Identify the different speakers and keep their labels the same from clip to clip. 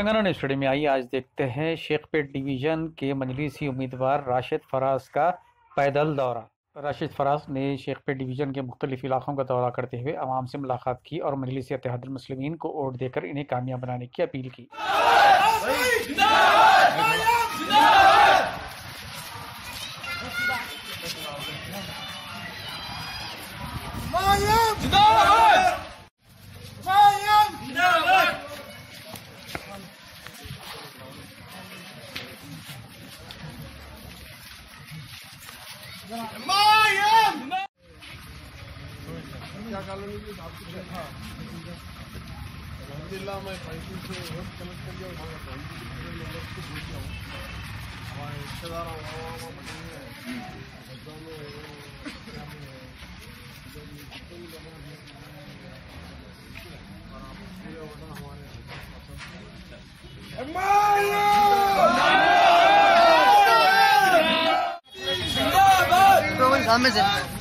Speaker 1: Telangana studio में आइए। आज देखते हैं शेखपेट डिवीज़न के मजलिसी उम्मीदवार राशिद फराज का पैदल दौरा। राशिद फराज ने शेखपेट डिवीज़न के मुख्तलिफ़ इलाकों का दौरा करते हुए आवाम से मुलाकात की और मजलिस इतिहादमसलिमिन को वोट देकर इन्हें कामयाब बनाने की अपील की।
Speaker 2: अलहमदिल्ला मैं पैंतीस से वोट कलेक्ट कर लिया हमारे पैंतीस से लोगों को पूछ लिया हूँ हमारे रिश्तेदार बने हैं है,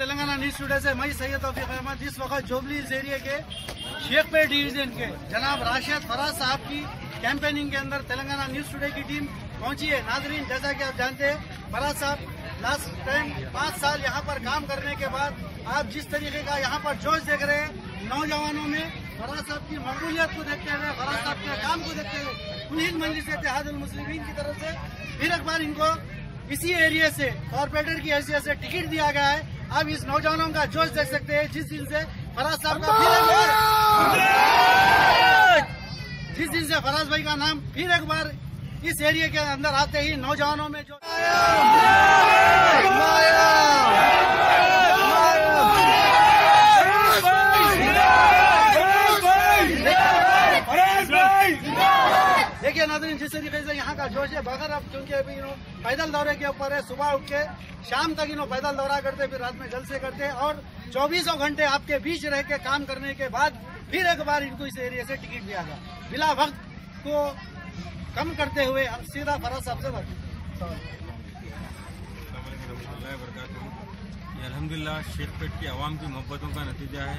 Speaker 3: तेलंगाना न्यूज़ स्टूडियो से मैं सैयद तौफीक अहमद इस वक्त जोबली एरिया के शेखपेट डिवीज़न के। जनाब राशिद फराज साहब की कैंपेनिंग के अंदर तेलंगाना न्यूज़ टुडे की टीम पहुँची है नाजरीन, जैसा कि आप जानते हैं, फराज साहब लास्ट टाइम पाँच साल यहाँ पर काम करने के बाद आप जिस तरीके का यहाँ पर जोश देख रहे हैं, नौजवानों में फराज साहब की मकबूलियत को देखते हुए, फराज साहब के काम को देखते हुए, उन्हीं मजलिस इतिहादुल मुस्लिमीन की तरफ़ से फिर एक बार इनको इसी एरिया से कॉरपोरेटर की हैसियत से टिकट दिया गया है। अब इस नौजवानों का जोश देख सकते हैं, जिस दिन से फराज साहब का फिर एक बार जिस दिन से फराज भाई का नाम फिर एक बार इस एरिया के अंदर आते ही नौजवानों में जो देखिए नाजरीन जिस तरीके से यहाँ का जोश है बगैर अब क्योंकि अभी इन्हों पैदल दौरे के ऊपर है, सुबह उठ के, शाम तक इन्हों पैदल दौरा करते, फिर रात में जलसे करते और चौबीसों घंटे आपके बीच रह के काम करने के बाद फिर एक बार इनको इस एरिया से टिकट दिया गया। बिला वक्त को कम करते हुए हम सीधा फराज साहब से
Speaker 4: ये शेखपेट की आवाम की मोहब्बतों का नतीजा है।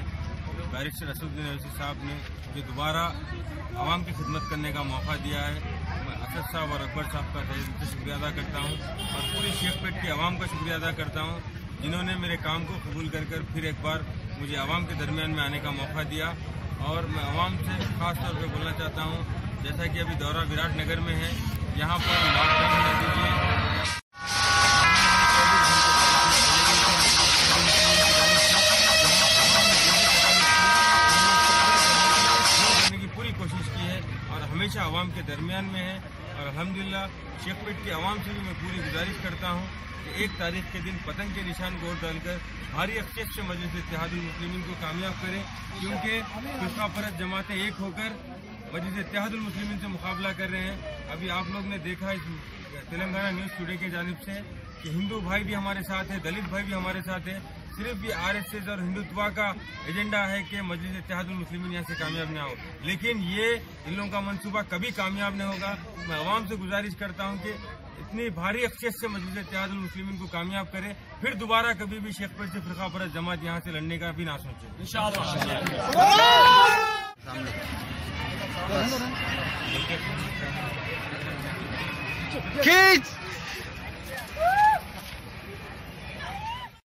Speaker 4: बैरिस्टर असदुद्दीन अवैसी साहब ने मुझे दोबारा आवाम की खिदमत करने का मौका दिया है। मैं असद साहब और अकबर साहब का से शुक्रिया अदा करता हूँ और पूरी शेखपेट की आवाम का शुक्रिया अदा करता हूँ, जिन्होंने मेरे काम को कबूल कर कर फिर एक बार मुझे आवाम के दरमियान में आने का मौका दिया। और मैं आवाम से खास तौर पर बोलना चाहता हूँ जैसा कि अभी दौरा विराट नगर में है, यहाँ पर लॉकडाउन की पूरी कोशिश की है और हमेशा आवाम के दरमियान में है और अल्हम्दुलिल्लाह शेखपेट की आवाम से भी मैं पूरी गुजारिश करता हूँ कि एक तारीख के दिन पतंग के निशान को डालकर भारी अक्षेप से मजलिस इतिहादुल मुस्लिमीन को कामयाब करें, क्योंकि फिरका परत जमातें एक होकर मजलिस इतिहादुल मुस्लिमीन से मुकाबला कर रहे हैं। अभी आप लोग ने देखा इस तेलंगाना न्यूज़ टुडे की जानब से कि हिंदू भाई भी हमारे साथ है, दलित भाई भी हमारे साथ है। सिर्फ़ ये आरएसएस और हिंदुत्व का एजेंडा है कि मजलिस इतिहादुल मुस्लिमीन यहाँ से कामयाब ना हो। लेकिन ये इन लोगों का मनसूबा कभी कामयाब नहीं होगा। मैं आवाम से गुजारिश करता हूँ कि इतनी भारी अक्षेस से मजलिस मुस्लिमीन को कामयाब करे। फिर दोबारा कभी भी शेखपुर से फिरका परत जमात यहाँ से लड़ने का भी ना सोचे।
Speaker 3: Kids!